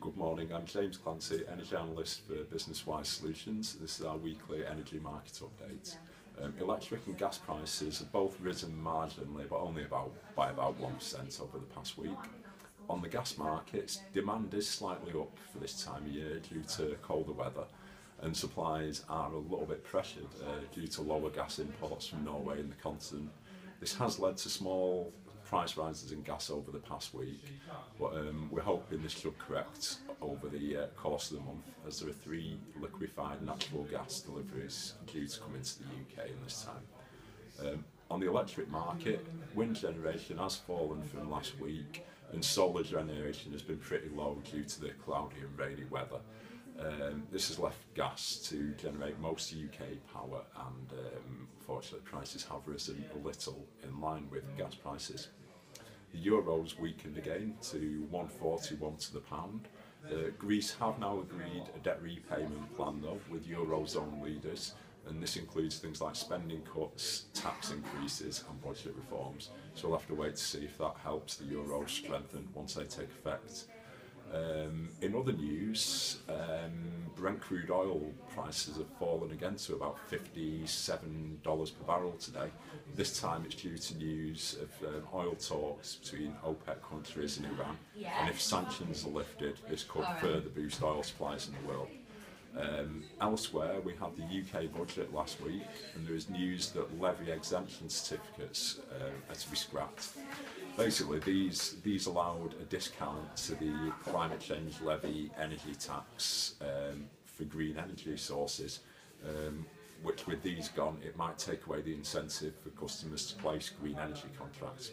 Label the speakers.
Speaker 1: Good morning, I'm James Clancy, Energy Analyst for Business Wise Solutions. This is our weekly energy market update. Um, electric and gas prices have both risen marginally, but only about by about 1% over the past week. On the gas markets, demand is slightly up for this time of year due to colder weather, and supplies are a little bit pressured uh, due to lower gas imports from Norway and the continent. This has led to small price rises in gas over the past week, but um, we're hoping this should correct over the uh, course of the month as there are three liquefied natural gas deliveries due to come into the UK in this time. Um, on the electric market, wind generation has fallen from last week and solar generation has been pretty low due to the cloudy and rainy weather. Um, this has left gas to generate most UK power and um, unfortunately prices have risen a little in line with gas prices. The euro's weakened again to 141 to the pound. Uh, Greece have now agreed a debt repayment plan though with eurozone leaders and this includes things like spending cuts, tax increases and budget reforms. So we'll have to wait to see if that helps the euro strengthen once they take effect. Um, in other news, um, Brent crude oil prices have fallen again to about $57 per barrel today. This time it's due to news of um, oil talks between OPEC countries and Iran. And if sanctions are lifted, this could further boost oil supplies in the world. Um, elsewhere, we had the UK budget last week, and there is news that levy exemption certificates uh, are to be scrapped. Basically, these these allowed a discount to the climate change levy energy tax um, for green energy sources, um, which with these gone, it might take away the incentive for customers to place green energy contracts.